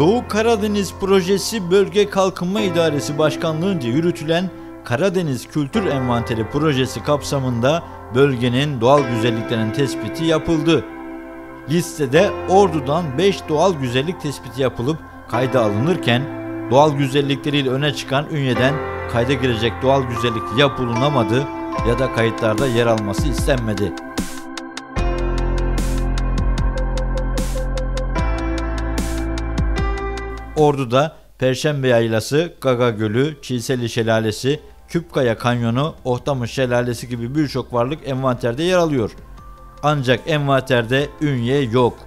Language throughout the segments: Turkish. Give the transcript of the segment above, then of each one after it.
Doğu Karadeniz Projesi Bölge Kalkınma İdaresi Başkanlığı'nca yürütülen Karadeniz Kültür Envanteri projesi kapsamında bölgenin doğal güzelliklerinin tespiti yapıldı. Listede Ordu'dan 5 doğal güzellik tespiti yapılıp kayda alınırken doğal güzellikleriyle öne çıkan Ünye'den kayda girecek doğal güzellik ya bulunamadı ya da kayıtlarda yer alması istenmedi. Ordu'da Perşembe Yaylası, Gaga Gölü, Çiğseli Şelalesi, Küpkaya Kanyonu, Ohtamış Şelalesi gibi birçok varlık envanterde yer alıyor. Ancak envanterde Ünye yok.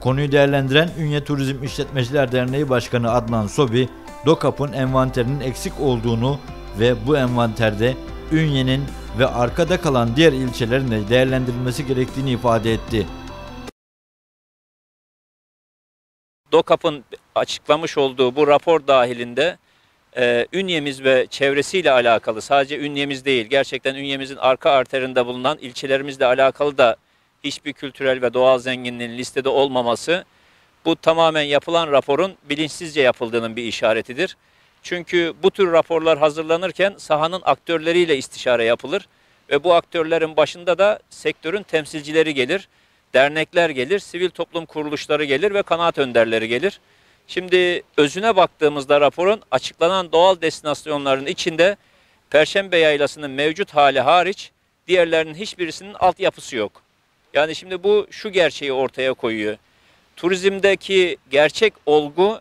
Konuyu değerlendiren Ünye Turizm İşletmeciler Derneği Başkanı Adnan Sobi, DOKAP'ın envanterinin eksik olduğunu ve bu envanterde Ünye'nin ve arkada kalan diğer ilçelerin de değerlendirilmesi gerektiğini ifade etti. DOKAP'ın açıklamış olduğu bu rapor dahilinde e, Ünyemiz ve çevresiyle alakalı sadece Ünyemiz değil gerçekten Ünyemizin arka arterinde bulunan ilçelerimizle alakalı da hiçbir kültürel ve doğal zenginliğin listede olmaması bu tamamen yapılan raporun bilinçsizce yapıldığının bir işaretidir. Çünkü bu tür raporlar hazırlanırken sahanın aktörleriyle istişare yapılır ve bu aktörlerin başında da sektörün temsilcileri gelir, dernekler gelir, sivil toplum kuruluşları gelir ve kanaat önderleri gelir. Şimdi özüne baktığımızda raporun açıklanan doğal destinasyonların içinde Perşembe Yaylası'nın mevcut hali hariç diğerlerinin hiçbirisinin altyapısı yok. Yani şimdi bu şu gerçeği ortaya koyuyor. Turizmdeki gerçek olgu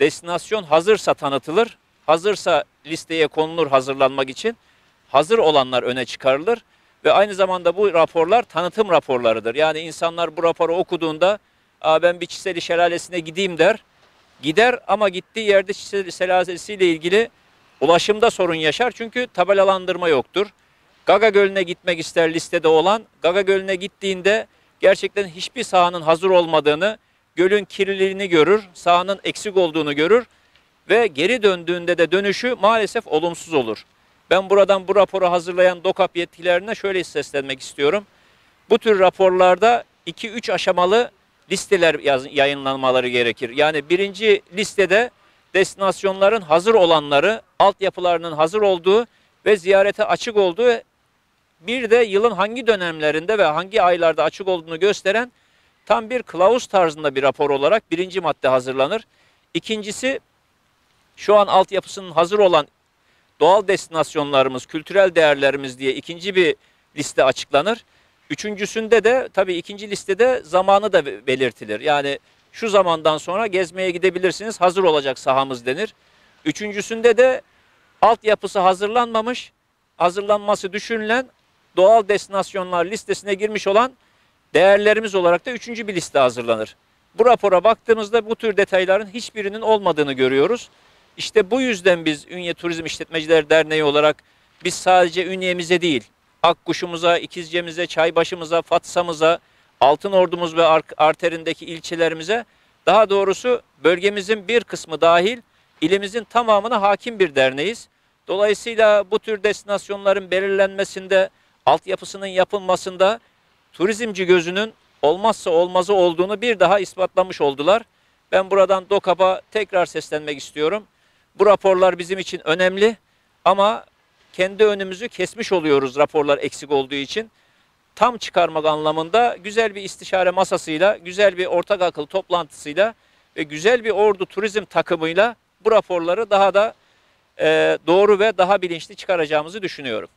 destinasyon hazırsa tanıtılır, hazırsa listeye konulur hazırlanmak için. Hazır olanlar öne çıkarılır ve aynı zamanda bu raporlar tanıtım raporlarıdır. Yani insanlar bu raporu okuduğunda Aa, ben bir Çiseli Şelalesi'ne gideyim der. Gider ama gittiği yerde Çiseli Şelalesi ile ilgili ulaşımda sorun yaşar çünkü tabelalandırma yoktur. Gaga Gölü'ne gitmek ister listede olan. Gaga Gölü'ne gittiğinde gerçekten hiçbir sahanın hazır olmadığını, gölün kirliliğini görür, sahanın eksik olduğunu görür ve geri döndüğünde de dönüşü maalesef olumsuz olur. Ben buradan bu raporu hazırlayan DOKAP yetkililerine şöyle seslenmek istiyorum. Bu tür raporlarda 2-3 aşamalı listeler yayınlanmaları gerekir. Yani birinci listede destinasyonların hazır olanları, altyapılarının hazır olduğu ve ziyarete açık olduğu bir de yılın hangi dönemlerinde ve hangi aylarda açık olduğunu gösteren tam bir kılavuz tarzında bir rapor olarak birinci madde hazırlanır. İkincisi şu an altyapısının hazır olan doğal destinasyonlarımız, kültürel değerlerimiz diye ikinci bir liste açıklanır. Üçüncüsünde de tabii ikinci listede zamanı da belirtilir. Yani şu zamandan sonra gezmeye gidebilirsiniz, hazır olacak sahamız denir. Üçüncüsünde de altyapısı hazırlanmamış, hazırlanması düşünülen doğal destinasyonlar listesine girmiş olan değerlerimiz olarak da üçüncü bir liste hazırlanır. Bu rapora baktığımızda bu tür detayların hiçbirinin olmadığını görüyoruz. İşte bu yüzden biz Ünye Turizm İşletmeciler Derneği olarak biz sadece Ünye'mize değil, Akkuş'umuza, İkizce'mize, Çaybaşı'mıza, Fatsa'mıza, Altın Ordumuz ve arterindeki ilçelerimize, daha doğrusu bölgemizin bir kısmı dahil ilimizin tamamına hakim bir derneğiz. Dolayısıyla bu tür destinasyonların belirlenmesinde, altyapısının yapılmasında turizmci gözünün olmazsa olmazı olduğunu bir daha ispatlamış oldular. Ben buradan DOKAP'a tekrar seslenmek istiyorum. Bu raporlar bizim için önemli ama kendi önümüzü kesmiş oluyoruz raporlar eksik olduğu için. Tam çıkarmak anlamında güzel bir istişare masasıyla, güzel bir ortak akıl toplantısıyla ve güzel bir ordu turizm takımıyla bu raporları daha da e, doğru ve daha bilinçli çıkaracağımızı düşünüyorum.